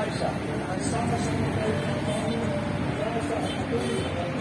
Aisyah. Aisyah. Aisyah.